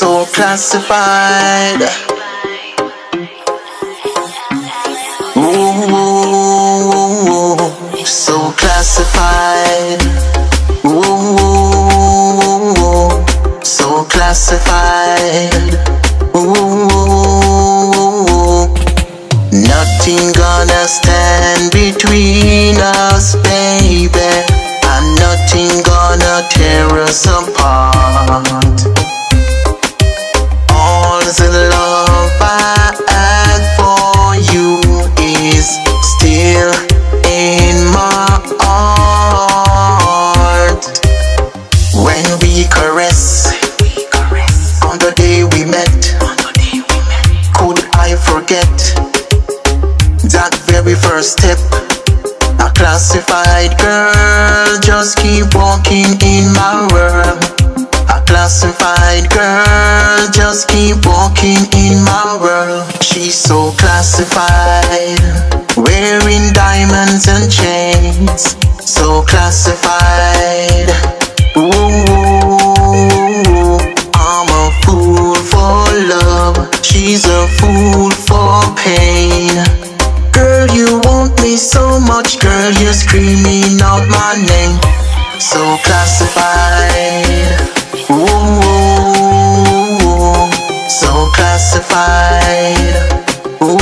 so classified. Ooh, so classified. Ooh, so classified. Ooh, nothing gonna stand forget that very first step? A classified girl, just keep walking in my world. A classified girl, just keep walking in my world. She's so classified, wearing diamonds and chains. So classified. Much, girl, you're screaming out my name. So classified. Ooh, so classified. Ooh,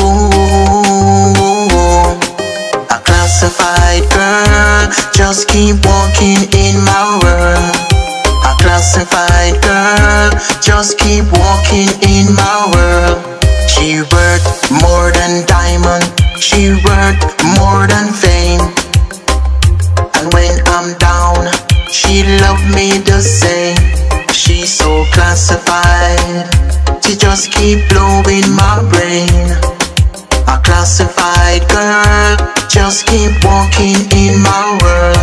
a classified girl, just keep walking in my world. A classified girl, just keep walking in my world. She worth more than diamond, she worth more than fame. And when I'm down, she love me the same. She's so classified, she just keep blowing my brain. A classified girl, just keep walking in my world.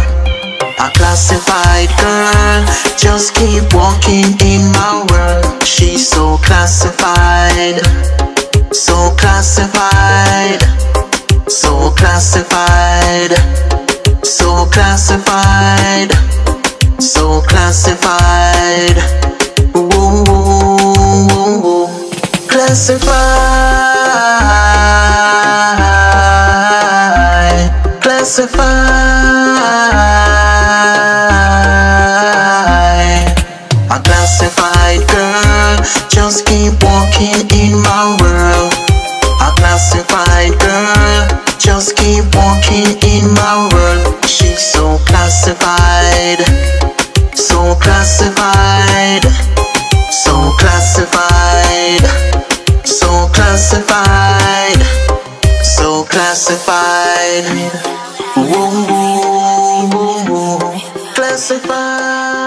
A classified girl, just keep walking in my world. She's so classified, so classified, classified, so classified, so classified. Ooh, classified, classified. Classified. Ooh, classified.